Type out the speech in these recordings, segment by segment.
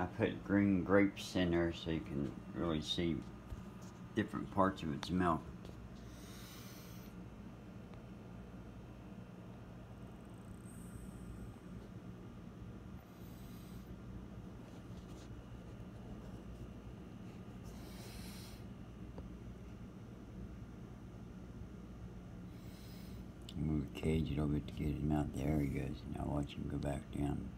I put green grapes in there so you can really see different parts of its mouth. Move the cage a little bit to get him out. There he goes. Now watch him go back down.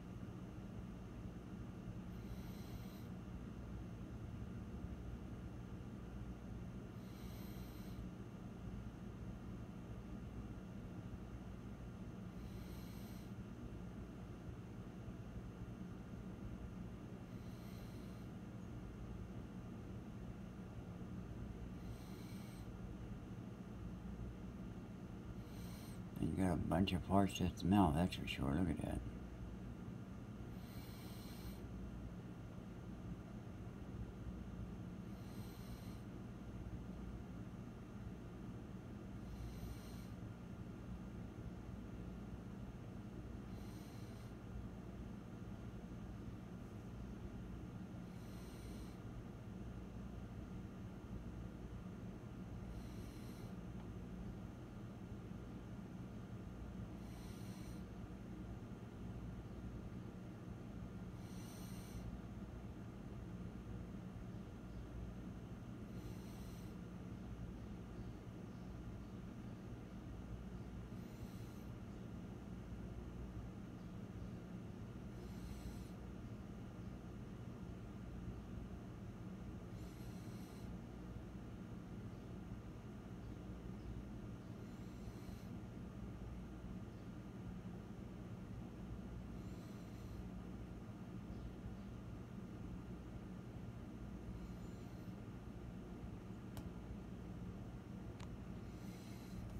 You got a bunch of parts its mouth, that's for sure. Look at that.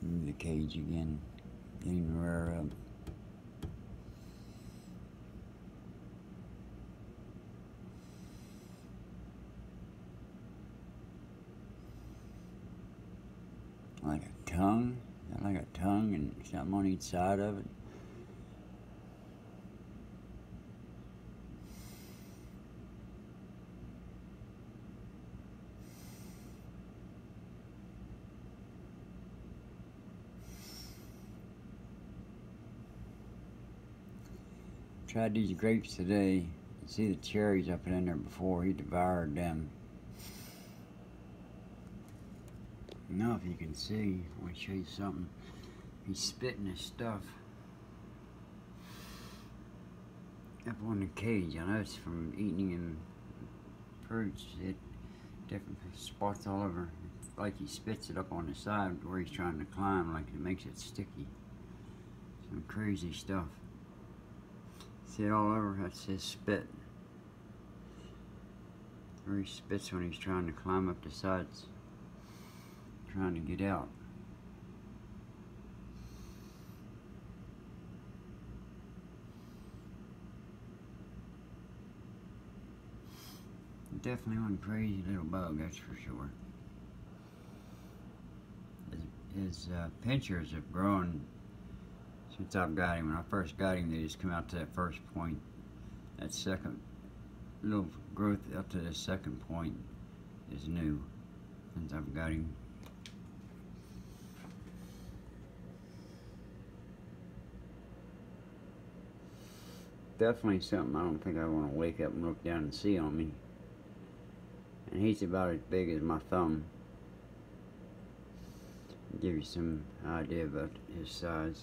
In the cage again. Getting rare up. Like a tongue? Like a tongue and something on each side of it. Tried these grapes today. You see the cherries put in there before. He devoured them. Now if you can see, I want to show you something. He's spitting his stuff up on the cage. I know it's from eating him fruits. It different spots all over. It's like he spits it up on the side where he's trying to climb, like it makes it sticky. Some crazy stuff. See it all over? That's his spit. Where he spits when he's trying to climb up the sides. Trying to get out. Definitely one crazy little bug, that's for sure. His, his uh, pinchers have grown since I've got him. When I first got him, they just come out to that first point. That second little growth up to the second point is new since I've got him. Definitely something I don't think I want to wake up and look down and see on me. And he's about as big as my thumb. Give you some idea about his size.